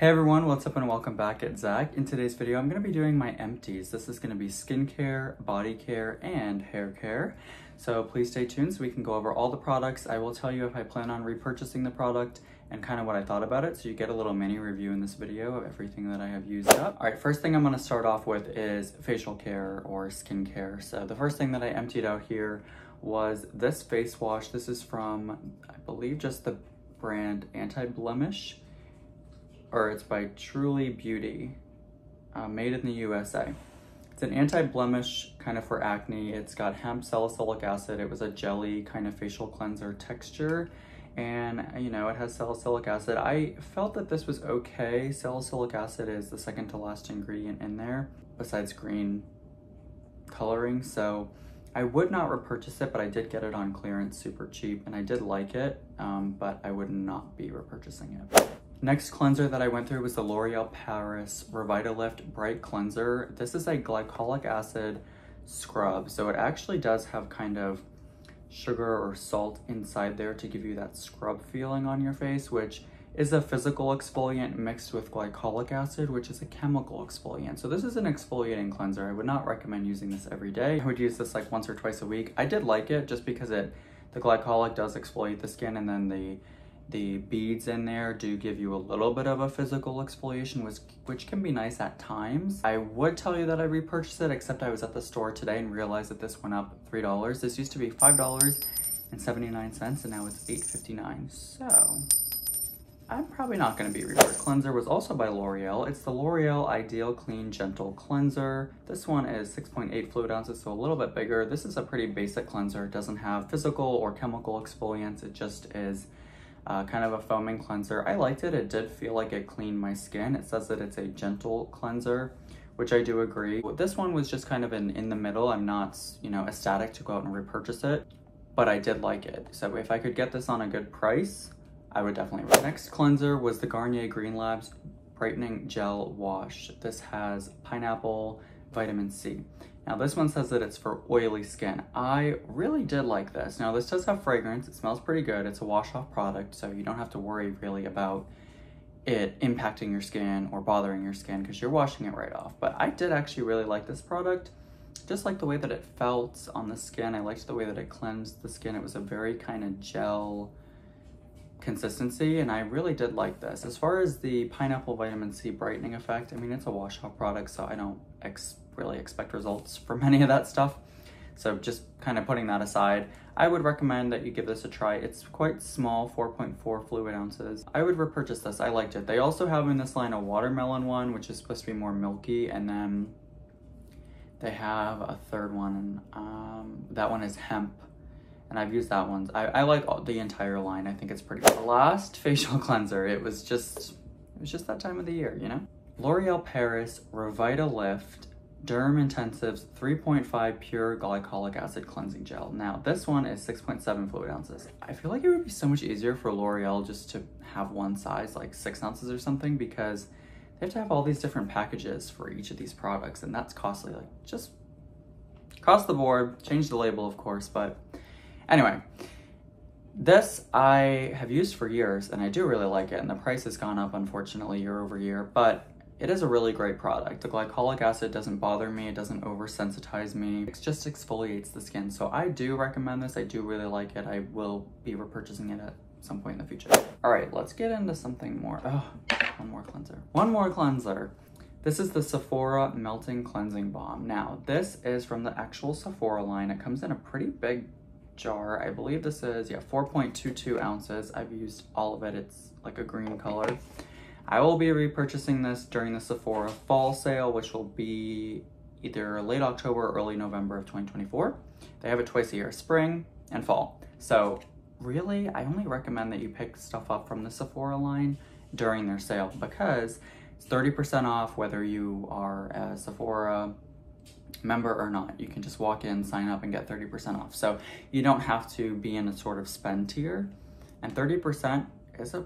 Hey everyone, what's up and welcome back at Zac. In today's video, I'm gonna be doing my empties. This is gonna be skincare, body care, and hair care. So please stay tuned so we can go over all the products. I will tell you if I plan on repurchasing the product and kind of what I thought about it. So you get a little mini review in this video of everything that I have used up. All right, first thing I'm gonna start off with is facial care or skincare. So the first thing that I emptied out here was this face wash. This is from, I believe just the brand Anti-Blemish or it's by Truly Beauty, uh, made in the USA. It's an anti-blemish kind of for acne. It's got hemp salicylic acid. It was a jelly kind of facial cleanser texture. And you know, it has salicylic acid. I felt that this was okay. Salicylic acid is the second to last ingredient in there besides green coloring. So I would not repurchase it, but I did get it on clearance super cheap and I did like it, um, but I would not be repurchasing it. Next cleanser that I went through was the L'Oreal Paris Revitalift Bright Cleanser. This is a glycolic acid scrub, so it actually does have kind of sugar or salt inside there to give you that scrub feeling on your face, which is a physical exfoliant mixed with glycolic acid, which is a chemical exfoliant. So this is an exfoliating cleanser. I would not recommend using this every day. I would use this like once or twice a week. I did like it just because it the glycolic does exfoliate the skin and then the the beads in there do give you a little bit of a physical exfoliation, which, which can be nice at times. I would tell you that I repurchased it, except I was at the store today and realized that this went up $3. This used to be $5.79 and now it's $8.59. So I'm probably not going to be repurchased. Cleanser was also by L'Oreal. It's the L'Oreal Ideal Clean Gentle Cleanser. This one is 6.8 fluid ounces, so a little bit bigger. This is a pretty basic cleanser. It doesn't have physical or chemical exfoliants. It just is uh, kind of a foaming cleanser. I liked it. It did feel like it cleaned my skin. It says that it's a gentle cleanser, which I do agree. This one was just kind of in, in the middle. I'm not, you know, ecstatic to go out and repurchase it, but I did like it. So if I could get this on a good price, I would definitely. Next cleanser was the Garnier Green Labs Brightening Gel Wash. This has pineapple, vitamin C. Now this one says that it's for oily skin. I really did like this. Now this does have fragrance. It smells pretty good. It's a wash off product, so you don't have to worry really about it impacting your skin or bothering your skin because you're washing it right off. But I did actually really like this product. Just like the way that it felt on the skin. I liked the way that it cleansed the skin. It was a very kind of gel consistency and I really did like this. As far as the pineapple vitamin C brightening effect, I mean, it's a wash off product, so I don't ex really expect results from any of that stuff. So just kind of putting that aside, I would recommend that you give this a try. It's quite small, 4.4 fluid ounces. I would repurchase this, I liked it. They also have in this line a watermelon one, which is supposed to be more milky, and then they have a third one, um, that one is hemp, and I've used that one. I, I like all, the entire line, I think it's pretty good. The last facial cleanser, it was just, it was just that time of the year, you know? L'Oreal Paris Revitalift Derm Intensives 3.5 Pure Glycolic Acid Cleansing Gel. Now, this one is 6.7 fluid ounces. I feel like it would be so much easier for L'Oreal just to have one size, like six ounces or something, because they have to have all these different packages for each of these products, and that's costly. Like, just across the board, change the label, of course, but anyway. This I have used for years, and I do really like it, and the price has gone up, unfortunately, year over year, but it is a really great product. The glycolic acid doesn't bother me, it doesn't oversensitize me, it just exfoliates the skin. So I do recommend this, I do really like it. I will be repurchasing it at some point in the future. All right, let's get into something more. Oh, one more cleanser. One more cleanser. This is the Sephora Melting Cleansing Balm. Now, this is from the actual Sephora line. It comes in a pretty big jar. I believe this is, yeah, 4.22 ounces. I've used all of it. It's like a green color. I will be repurchasing this during the Sephora fall sale, which will be either late October or early November of 2024. They have it twice a year, spring and fall. So really, I only recommend that you pick stuff up from the Sephora line during their sale because it's 30% off whether you are a Sephora member or not. You can just walk in, sign up, and get 30% off. So you don't have to be in a sort of spend tier. And 30% is a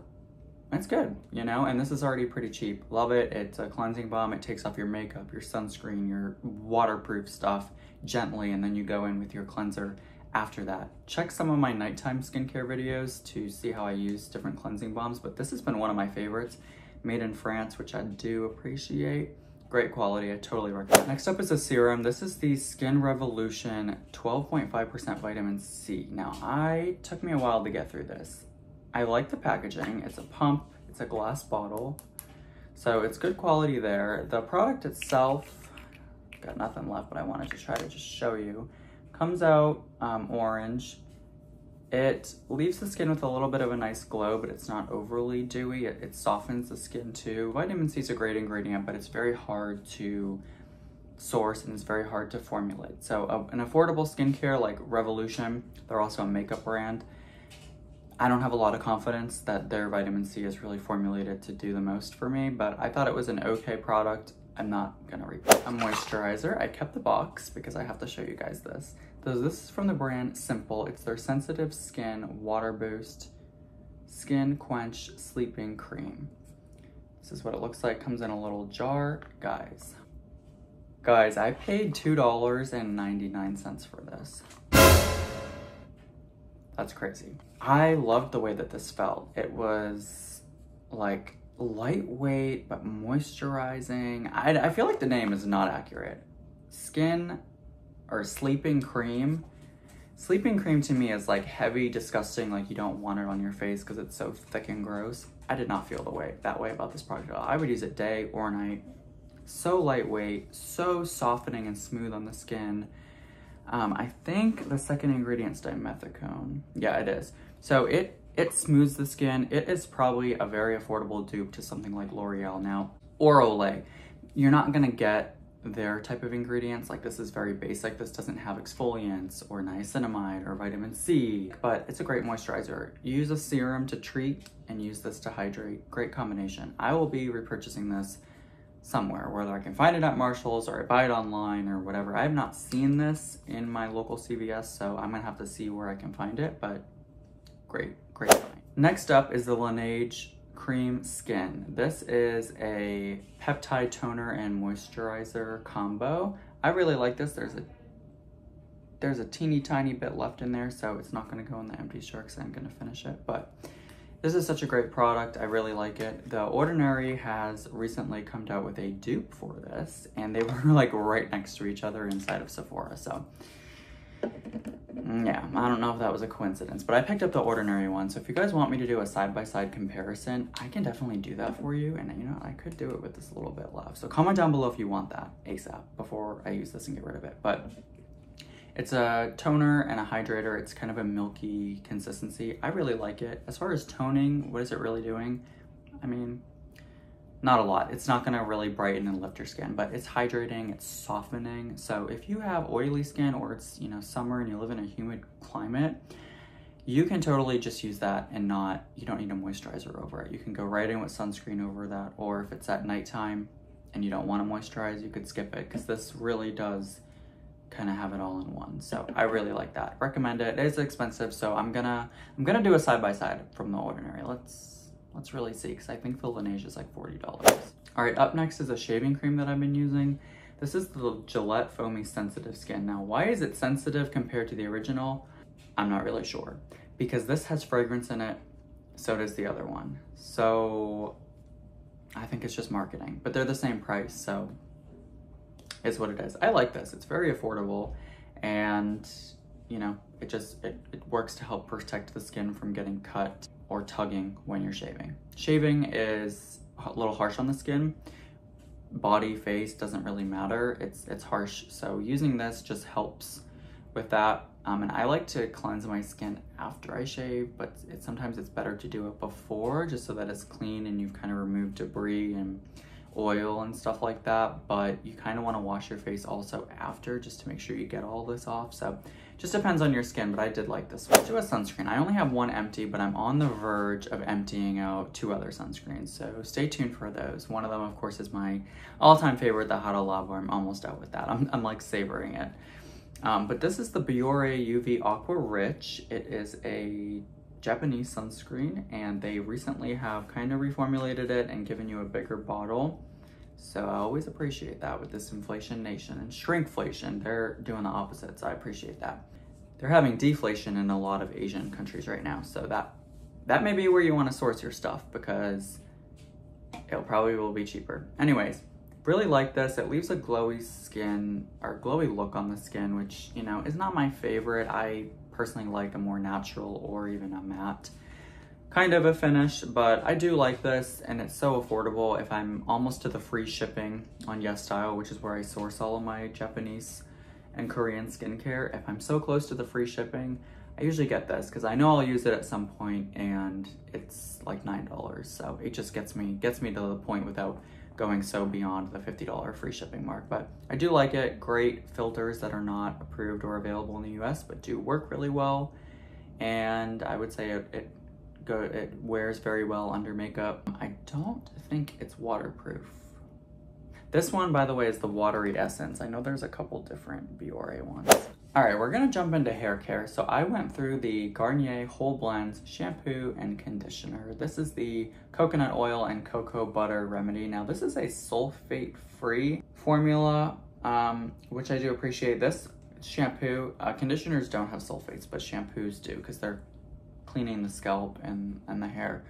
it's good, you know, and this is already pretty cheap. Love it. It's a cleansing balm. It takes off your makeup, your sunscreen, your waterproof stuff gently, and then you go in with your cleanser after that. Check some of my nighttime skincare videos to see how I use different cleansing balms, but this has been one of my favorites made in France, which I do appreciate. Great quality, I totally recommend. Next up is a serum. This is the Skin Revolution 12.5% vitamin C. Now, I took me a while to get through this. I like the packaging. It's a pump, it's a glass bottle. So it's good quality there. The product itself, got nothing left, but I wanted to try to just show you. Comes out um, orange. It leaves the skin with a little bit of a nice glow, but it's not overly dewy. It, it softens the skin too. Vitamin C is a great ingredient, but it's very hard to source and it's very hard to formulate. So uh, an affordable skincare like Revolution, they're also a makeup brand. I don't have a lot of confidence that their vitamin C is really formulated to do the most for me, but I thought it was an okay product. I'm not gonna repeat. A moisturizer, I kept the box because I have to show you guys this. This is from the brand Simple. It's their Sensitive Skin Water Boost Skin Quench Sleeping Cream. This is what it looks like, comes in a little jar. Guys, guys, I paid $2.99 for this. That's crazy. I loved the way that this felt. It was like lightweight, but moisturizing. I, I feel like the name is not accurate. Skin or sleeping cream. Sleeping cream to me is like heavy, disgusting, like you don't want it on your face because it's so thick and gross. I did not feel the way that way about this product. I would use it day or night. So lightweight, so softening and smooth on the skin. Um, I think the second ingredient is dimethicone. Yeah, it is. So it it smooths the skin. It is probably a very affordable dupe to something like L'Oreal now or Olay. You're not gonna get their type of ingredients. Like this is very basic. This doesn't have exfoliants or niacinamide or vitamin C, but it's a great moisturizer. Use a serum to treat and use this to hydrate. Great combination. I will be repurchasing this somewhere, whether I can find it at Marshall's or I buy it online or whatever. I have not seen this in my local CVS, so I'm gonna have to see where I can find it, but great, great find. Next up is the Laneige Cream Skin. This is a peptide toner and moisturizer combo. I really like this. There's a there's a teeny tiny bit left in there, so it's not gonna go in the empty jar because I'm gonna finish it, but this is such a great product. I really like it. The Ordinary has recently come out with a dupe for this, and they were like right next to each other inside of Sephora. So mm, yeah, I don't know if that was a coincidence, but I picked up the Ordinary one. So if you guys want me to do a side-by-side -side comparison, I can definitely do that for you. And you know, I could do it with this little bit left. So comment down below if you want that ASAP before I use this and get rid of it. But it's a toner and a hydrator. It's kind of a milky consistency. I really like it. As far as toning, what is it really doing? I mean, not a lot. It's not gonna really brighten and lift your skin, but it's hydrating, it's softening. So if you have oily skin or it's, you know, summer and you live in a humid climate, you can totally just use that and not, you don't need a moisturizer over it. You can go right in with sunscreen over that, or if it's at nighttime and you don't wanna moisturize, you could skip it, because this really does kind of have it all in one. So I really like that. Recommend it. It is expensive, so I'm gonna I'm gonna do a side by side from the ordinary. Let's let's really see, because I think the Laneige is like forty dollars. All right, up next is a shaving cream that I've been using. This is the Gillette Foamy Sensitive Skin. Now, why is it sensitive compared to the original? I'm not really sure. Because this has fragrance in it, so does the other one. So I think it's just marketing, but they're the same price, so is what it is. I like this. It's very affordable and you know, it just, it, it works to help protect the skin from getting cut or tugging when you're shaving. Shaving is a little harsh on the skin. Body, face, doesn't really matter. It's, it's harsh. So using this just helps with that. Um, and I like to cleanse my skin after I shave, but it, sometimes it's better to do it before just so that it's clean and you've kind of removed debris and oil and stuff like that, but you kind of want to wash your face also after just to make sure you get all this off. So just depends on your skin, but I did like this one. Do a sunscreen. I only have one empty, but I'm on the verge of emptying out two other sunscreens. So stay tuned for those. One of them, of course, is my all-time favorite, the Hada Labo. I'm almost out with that. I'm, I'm like savoring it. Um, but this is the Biore UV Aqua Rich. It is a Japanese sunscreen and they recently have kind of reformulated it and given you a bigger bottle. So I always appreciate that with this inflation nation and shrinkflation. They're doing the opposite, so I appreciate that. They're having deflation in a lot of Asian countries right now, so that that may be where you want to source your stuff because it'll probably will be cheaper. Anyways, really like this. It leaves a glowy skin or glowy look on the skin, which, you know, is not my favorite. I personally like a more natural or even a matte kind of a finish, but I do like this and it's so affordable if I'm almost to the free shipping on YesStyle, which is where I source all of my Japanese and Korean skincare. If I'm so close to the free shipping, I usually get this because I know I'll use it at some point and it's like $9. So it just gets me, gets me to the point without going so beyond the $50 free shipping mark. But I do like it. Great filters that are not approved or available in the US, but do work really well. And I would say it, it go it wears very well under makeup. I don't think it's waterproof. This one, by the way, is the Watery Essence. I know there's a couple different Biore ones. All right, we're gonna jump into hair care. So I went through the Garnier Whole Blends shampoo and conditioner. This is the coconut oil and cocoa butter remedy. Now this is a sulfate-free formula, um, which I do appreciate. This shampoo, uh, conditioners don't have sulfates, but shampoos do because they're cleaning the scalp and, and the hair.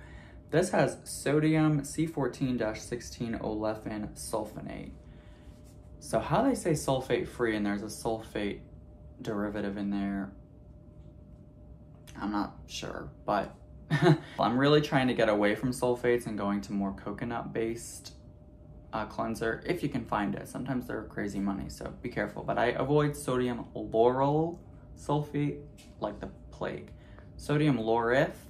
This has sodium C14-16 olefin sulfonate. So how they say sulfate free and there's a sulfate derivative in there, I'm not sure, but I'm really trying to get away from sulfates and going to more coconut based uh, cleanser if you can find it. Sometimes they're crazy money, so be careful. But I avoid sodium lauryl sulfate like the plague. Sodium laureth,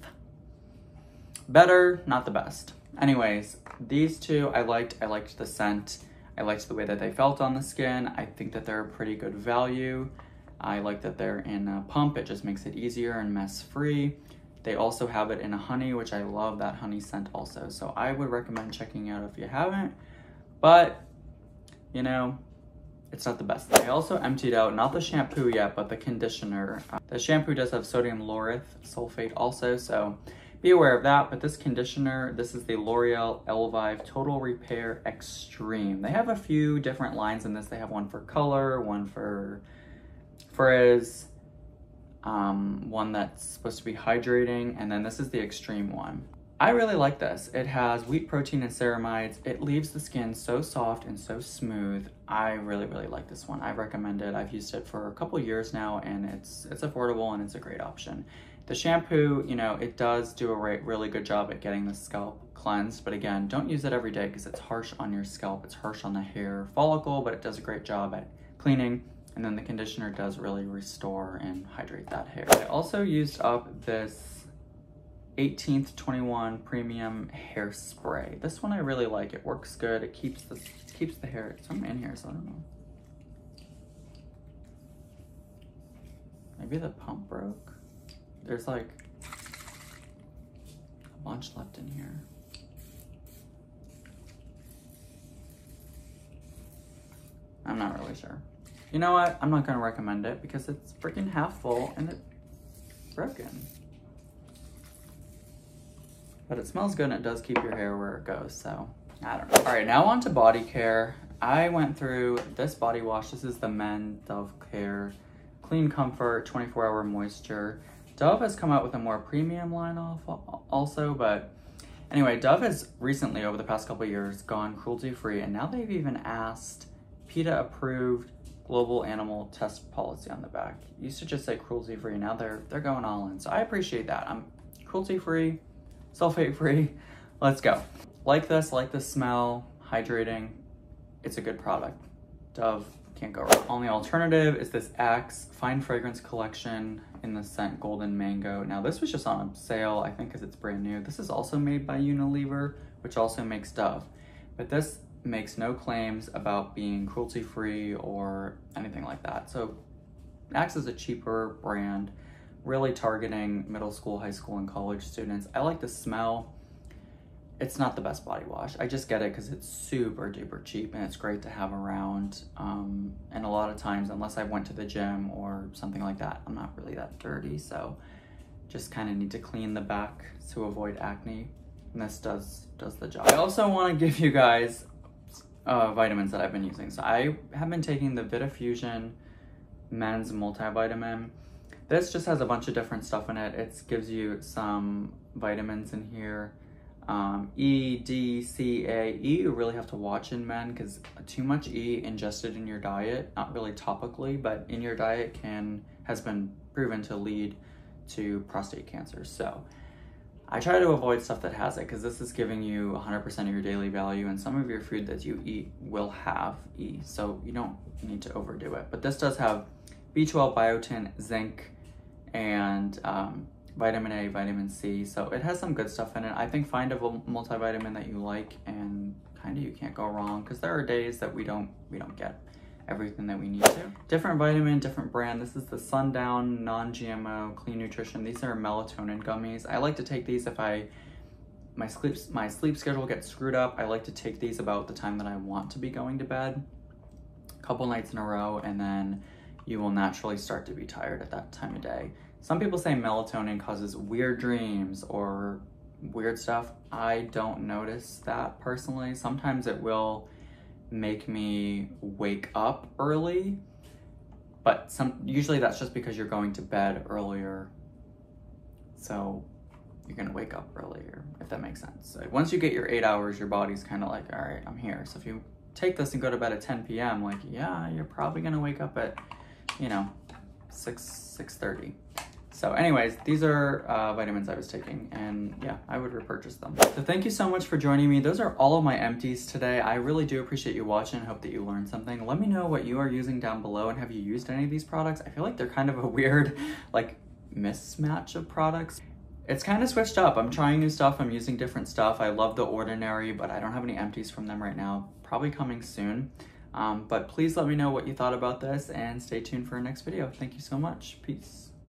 better, not the best. Anyways, these two I liked. I liked the scent. I liked the way that they felt on the skin. I think that they're a pretty good value. I like that they're in a pump. It just makes it easier and mess free. They also have it in a honey, which I love that honey scent also. So I would recommend checking out if you haven't. But, you know, it's not the best. I also emptied out, not the shampoo yet, but the conditioner. Uh, the shampoo does have sodium laureth sulfate also, so be aware of that. But this conditioner, this is the L'Oreal Elvive Total Repair Extreme. They have a few different lines in this. They have one for color, one for frizz, um, one that's supposed to be hydrating, and then this is the extreme one. I really like this. It has wheat protein and ceramides. It leaves the skin so soft and so smooth. I really, really like this one. I recommend it. I've used it for a couple years now and it's it's affordable and it's a great option. The shampoo, you know, it does do a really good job at getting the scalp cleansed, but again, don't use it every day because it's harsh on your scalp. It's harsh on the hair follicle, but it does a great job at cleaning and then the conditioner does really restore and hydrate that hair. I also used up this 18th 21 premium hairspray. This one I really like. It works good. It keeps the keeps the hair. It's from in here, so I don't know. Maybe the pump broke. There's like a bunch left in here. I'm not really sure. You know what? I'm not gonna recommend it because it's freaking half full and it's broken. But it smells good and it does keep your hair where it goes, so I don't know. All right, now on to body care. I went through this body wash. This is the Men Dove Care Clean Comfort 24 Hour Moisture. Dove has come out with a more premium line off also, but anyway, Dove has recently, over the past couple years, gone cruelty free, and now they've even asked PETA approved global animal test policy on the back. Used to just say cruelty free, now they're they're going all in. So I appreciate that. I'm cruelty free, sulfate free. Let's go. Like this, like the smell, hydrating. It's a good product. Dove can't go wrong. Only alternative is this Axe Fine Fragrance Collection in the scent Golden Mango. Now this was just on a sale, I think because it's brand new. This is also made by Unilever, which also makes Dove. But this makes no claims about being cruelty free or anything like that. So Axe is a cheaper brand, really targeting middle school, high school, and college students. I like the smell. It's not the best body wash. I just get it because it's super duper cheap and it's great to have around. Um, and a lot of times, unless I went to the gym or something like that, I'm not really that dirty. So just kind of need to clean the back to avoid acne. And this does, does the job. I also want to give you guys uh, vitamins that I've been using. So I have been taking the Vitafusion Men's Multivitamin. This just has a bunch of different stuff in it. It gives you some vitamins in here. Um, e, D, C, A, E, you really have to watch in men because too much E ingested in your diet, not really topically, but in your diet can has been proven to lead to prostate cancer. So I try to avoid stuff that has it because this is giving you 100% of your daily value and some of your food that you eat will have E. So you don't need to overdo it. But this does have B12, biotin, zinc, and um, vitamin A, vitamin C. So it has some good stuff in it. I think find a multivitamin that you like and kind of you can't go wrong because there are days that we don't we don't get everything that we need to. Different vitamin, different brand. This is the Sundown Non-GMO Clean Nutrition. These are melatonin gummies. I like to take these if I my sleep my sleep schedule gets screwed up. I like to take these about the time that I want to be going to bed. A couple nights in a row and then you will naturally start to be tired at that time of day. Some people say melatonin causes weird dreams or weird stuff. I don't notice that personally. Sometimes it will make me wake up early, but some usually that's just because you're going to bed earlier. So you're gonna wake up earlier, if that makes sense. Once you get your eight hours, your body's kind of like, all right, I'm here. So if you take this and go to bed at 10 p.m., like, yeah, you're probably gonna wake up at, you know, 6, 6.30. So anyways, these are uh, vitamins I was taking and yeah, I would repurchase them. So thank you so much for joining me. Those are all of my empties today. I really do appreciate you watching. Hope that you learned something. Let me know what you are using down below and have you used any of these products? I feel like they're kind of a weird like mismatch of products. It's kind of switched up. I'm trying new stuff. I'm using different stuff. I love The Ordinary, but I don't have any empties from them right now. Probably coming soon. Um, but please let me know what you thought about this and stay tuned for our next video. Thank you so much. Peace.